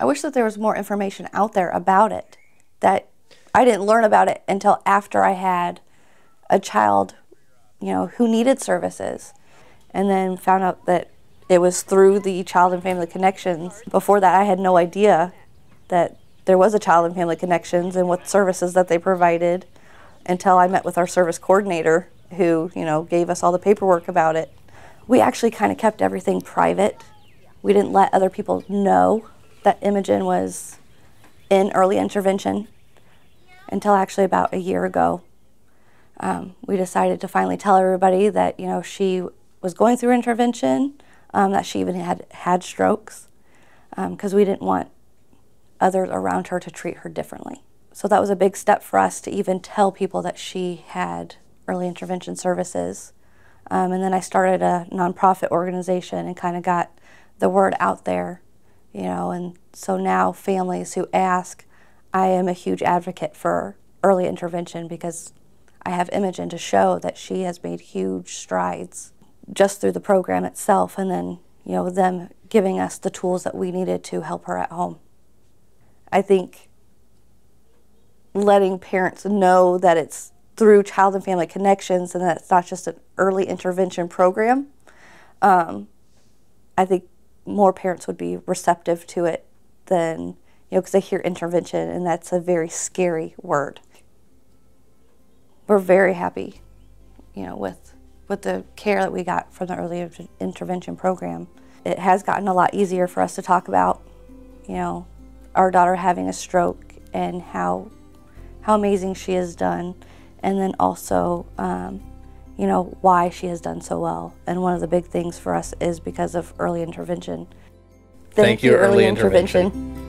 I wish that there was more information out there about it. That I didn't learn about it until after I had a child, you know, who needed services, and then found out that it was through the Child and Family Connections. Before that, I had no idea that there was a Child and Family Connections and what services that they provided until I met with our service coordinator who, you know, gave us all the paperwork about it. We actually kind of kept everything private. We didn't let other people know that Imogen was in early intervention until actually about a year ago. Um, we decided to finally tell everybody that, you know, she was going through intervention, um, that she even had had strokes, because um, we didn't want others around her to treat her differently. So that was a big step for us to even tell people that she had early intervention services. Um, and then I started a nonprofit organization and kind of got the word out there, you know. And so now families who ask, I am a huge advocate for early intervention because I have Imogen to show that she has made huge strides just through the program itself and then, you know, them giving us the tools that we needed to help her at home. I think letting parents know that it's through Child and Family Connections and that it's not just an early intervention program, um, I think more parents would be receptive to it than, you know, because they hear intervention and that's a very scary word. We're very happy, you know, with, with the care that we got from the early intervention program. It has gotten a lot easier for us to talk about, you know, our daughter having a stroke and how how amazing she has done, and then also, um, you know, why she has done so well. And one of the big things for us is because of early intervention. Thank, Thank you, early, early intervention. intervention.